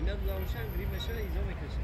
میاد بودم میشن گریب میشن ایزا می‌کشه.